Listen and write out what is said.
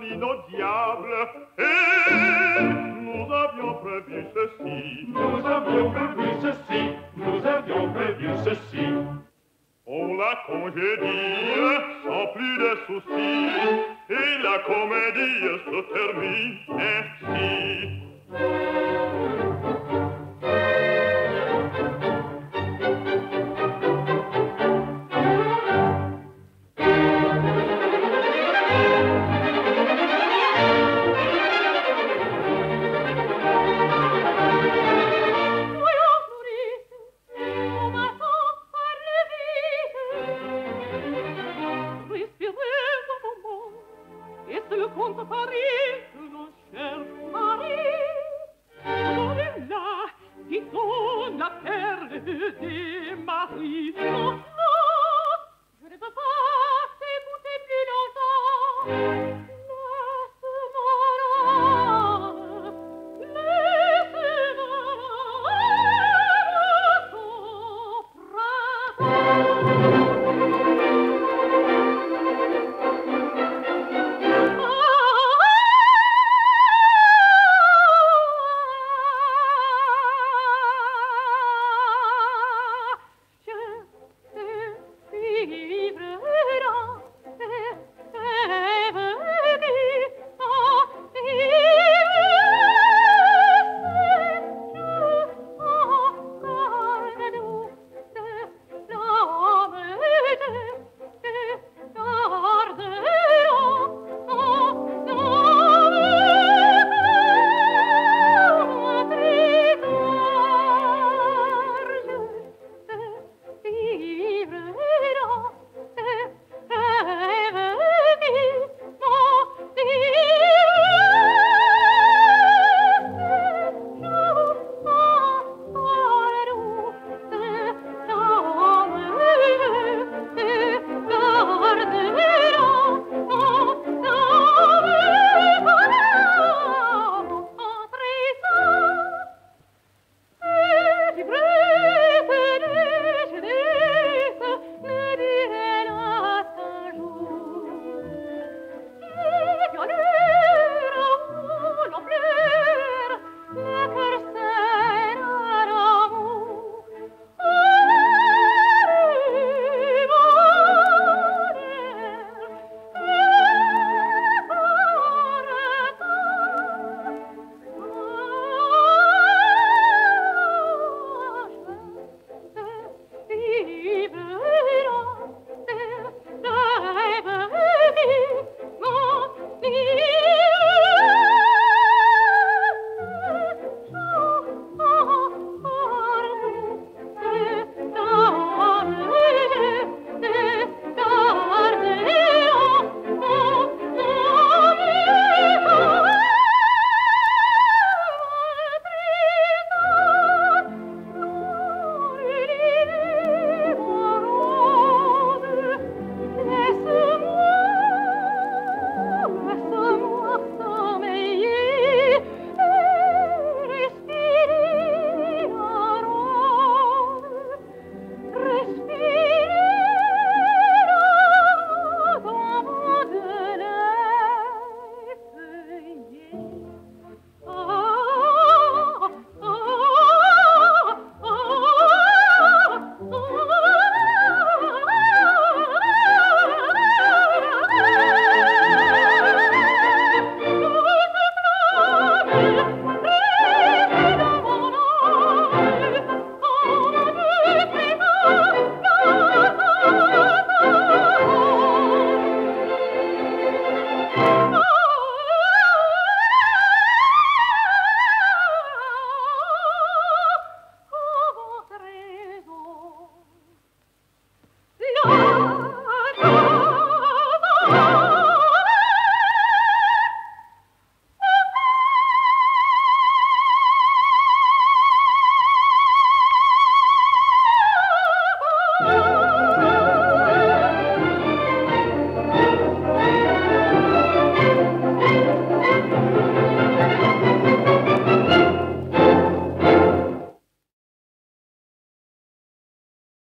ligne au diable. Et nous avions prévu ceci. Nous avions prévu ceci. Nous avions prévu ceci. On la congédie sans plus de soucis. Et la comédie se termine ainsi. de Marie sans nom, je ne peux pas t'écouter plus longtemps.